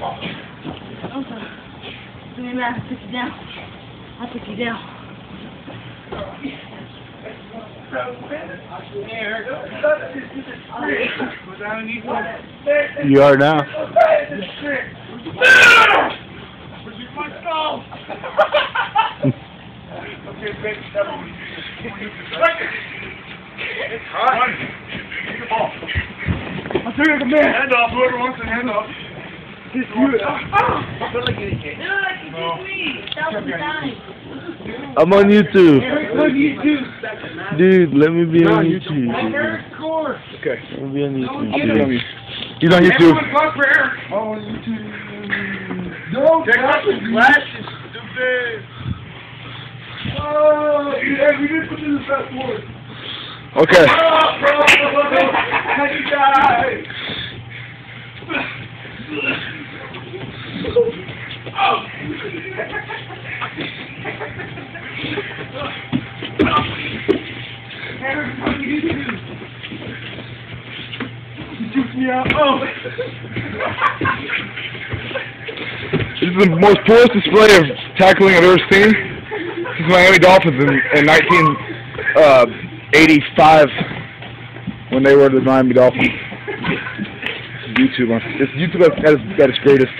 I'm sorry. Me back. I took you down. I took you down. You are now. I'm doing like a man. Hand off, whoever wants to hand off. Just you. I feel like getting kicked. I'm on YouTube. Look, you. Dude, let me be on Eric, YouTube. score. Okay. Let me be on YouTube. He's on YouTube. Everyone clap for Eric. Oh, YouTube. No, Take off his glasses, stupid. Oh, yeah, we didn't put this in the fast forward. Okay. Ah, Out. Oh. This is the most poorest display of tackling I've ever seen since Miami Dolphins in, in 1985 uh, when they were the Miami Dolphins. YouTube. on- It's YouTube at its, at its greatest.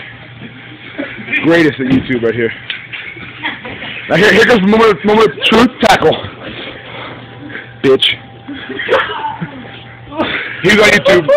Greatest at YouTube right here. Now here, here comes moment, moment of truth tackle. Bitch. He's on YouTube.